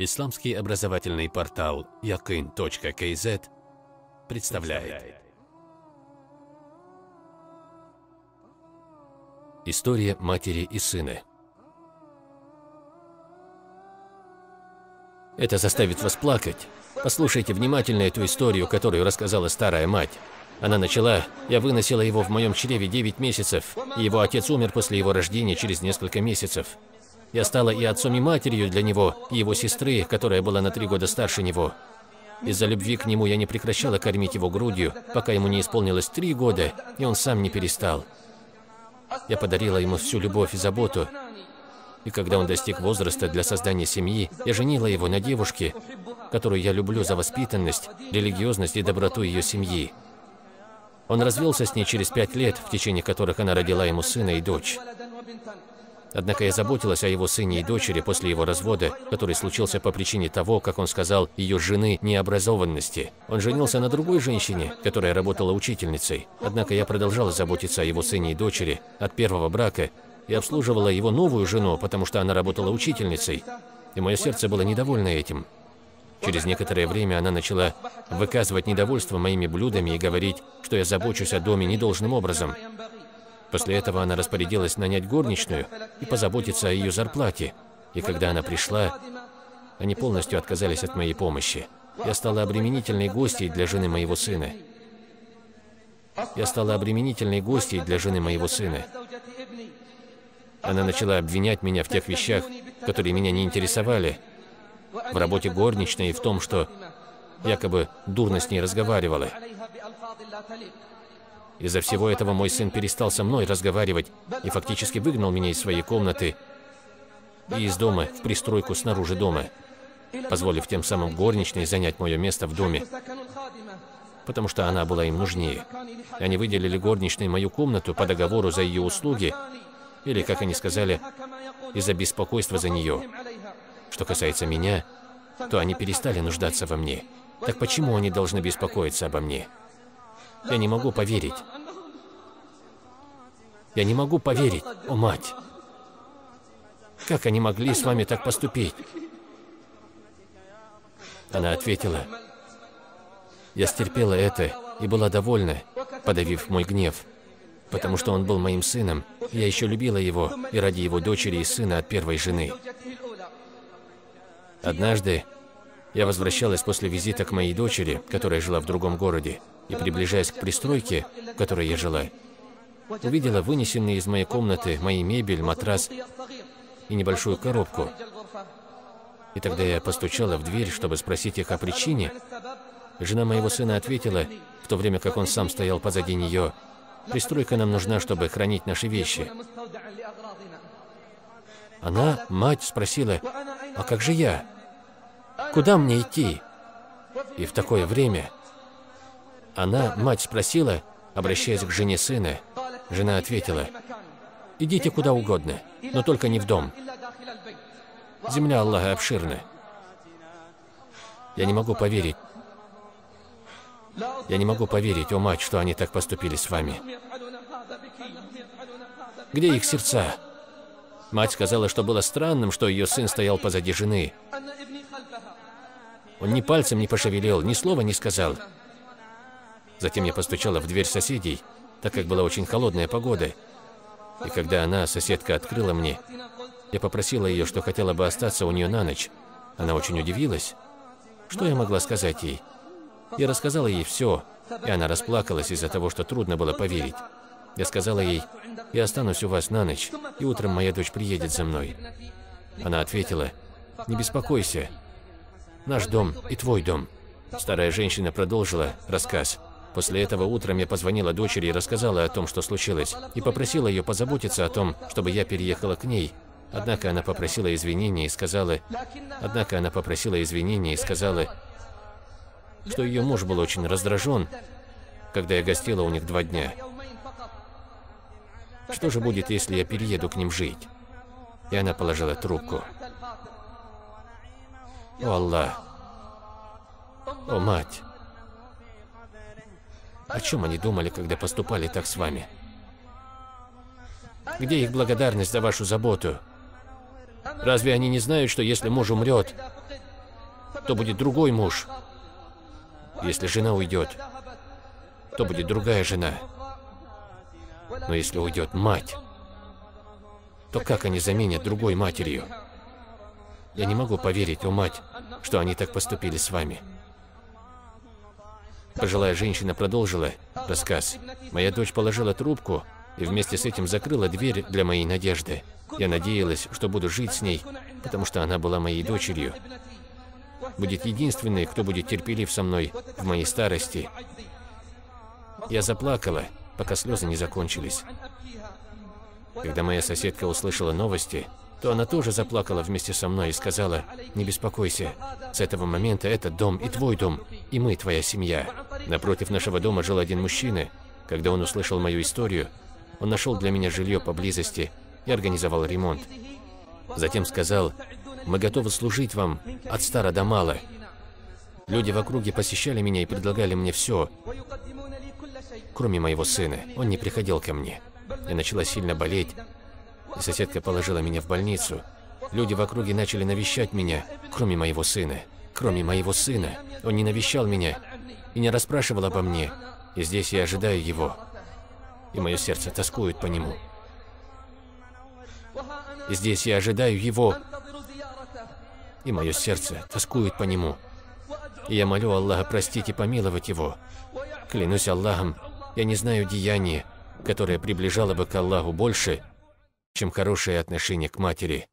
Исламский образовательный портал yakin.kz представляет История матери и сына Это заставит вас плакать. Послушайте внимательно эту историю, которую рассказала старая мать. Она начала, я выносила его в моем чреве 9 месяцев, и его отец умер после его рождения через несколько месяцев. Я стала и отцом, и матерью для него, и его сестры, которая была на три года старше него. Из-за любви к нему я не прекращала кормить его грудью, пока ему не исполнилось три года, и он сам не перестал. Я подарила ему всю любовь и заботу, и когда он достиг возраста для создания семьи, я женила его на девушке, которую я люблю за воспитанность, религиозность и доброту ее семьи. Он развелся с ней через пять лет, в течение которых она родила ему сына и дочь. Однако я заботилась о его сыне и дочери после его развода, который случился по причине того, как он сказал, ее жены необразованности. Он женился на другой женщине, которая работала учительницей. Однако я продолжала заботиться о его сыне и дочери от первого брака и обслуживала его новую жену, потому что она работала учительницей. И мое сердце было недовольно этим. Через некоторое время она начала выказывать недовольство моими блюдами и говорить, что я забочусь о доме недолжным образом. После этого она распорядилась нанять горничную и позаботиться о ее зарплате. И когда она пришла, они полностью отказались от моей помощи. Я стала обременительной гостьей для жены моего сына. Я стала обременительной гостьей для жены моего сына. Она начала обвинять меня в тех вещах, которые меня не интересовали, в работе горничной и в том, что якобы дурно с ней разговаривала. Из-за всего этого мой сын перестал со мной разговаривать и фактически выгнал меня из своей комнаты и из дома в пристройку снаружи дома, позволив тем самым горничной занять мое место в доме, потому что она была им нужнее. Они выделили горничной мою комнату по договору за ее услуги, или, как они сказали, из-за беспокойства за нее. Что касается меня, то они перестали нуждаться во мне. Так почему они должны беспокоиться обо мне? Я не могу поверить. Я не могу поверить, о мать. Как они могли с вами так поступить? Она ответила, я стерпела это и была довольна, подавив мой гнев, потому что он был моим сыном, я еще любила его и ради его дочери и сына от первой жены. Однажды я возвращалась после визита к моей дочери, которая жила в другом городе и, приближаясь к пристройке, в которой я жила, увидела вынесенные из моей комнаты мои мебель, матрас и небольшую коробку. И тогда я постучала в дверь, чтобы спросить их о причине. Жена моего сына ответила, в то время как он сам стоял позади нее, «Пристройка нам нужна, чтобы хранить наши вещи». Она, мать, спросила, «А как же я? Куда мне идти?» И в такое время она, мать, спросила, обращаясь к жене сына. Жена ответила, «Идите куда угодно, но только не в дом. Земля Аллаха обширна. Я не могу поверить. Я не могу поверить, о мать, что они так поступили с вами. Где их сердца? Мать сказала, что было странным, что ее сын стоял позади жены. Он ни пальцем не пошевелил, ни слова не сказал. Затем я постучала в дверь соседей, так как была очень холодная погода. И когда она, соседка, открыла мне, я попросила ее, что хотела бы остаться у нее на ночь. Она очень удивилась. Что я могла сказать ей? Я рассказала ей все, и она расплакалась из-за того, что трудно было поверить. Я сказала ей, я останусь у вас на ночь, и утром моя дочь приедет за мной. Она ответила, не беспокойся, наш дом и твой дом. Старая женщина продолжила рассказ. После этого утром я позвонила дочери и рассказала о том, что случилось, и попросила ее позаботиться о том, чтобы я переехала к ней. Однако она попросила извинения и сказала... Однако она попросила извинения и сказала, что ее муж был очень раздражен, когда я гостила у них два дня. Что же будет, если я перееду к ним жить? И она положила трубку. О, Аллах! О, мать! О чем они думали, когда поступали так с вами? Где их благодарность за вашу заботу? Разве они не знают, что если муж умрет, то будет другой муж. Если жена уйдет, то будет другая жена. Но если уйдет мать, то как они заменят другой матерью? Я не могу поверить, о мать, что они так поступили с вами. Пожилая женщина продолжила рассказ. Моя дочь положила трубку и вместе с этим закрыла дверь для моей надежды. Я надеялась, что буду жить с ней, потому что она была моей дочерью. Будет единственной, кто будет терпелив со мной в моей старости. Я заплакала, пока слезы не закончились. Когда моя соседка услышала новости, то она тоже заплакала вместе со мной и сказала, «Не беспокойся, с этого момента этот дом и твой дом, и мы твоя семья». Напротив нашего дома жил один мужчина. Когда он услышал мою историю, он нашел для меня жилье поблизости и организовал ремонт. Затем сказал, «Мы готовы служить вам от стара до мала». Люди в округе посещали меня и предлагали мне все, кроме моего сына. Он не приходил ко мне. Я начала сильно болеть, соседка положила меня в больницу. Люди в округе начали навещать меня, кроме моего сына. Кроме моего сына. Он не навещал меня и не расспрашивал обо мне. И здесь я ожидаю его. И мое сердце тоскует по нему. И здесь я ожидаю его. И мое сердце тоскует по нему. И я молю Аллаха простить и помиловать его. Клянусь Аллахом, я не знаю деяния, которое приближало бы к Аллаху больше, чем хорошее отношение к матери.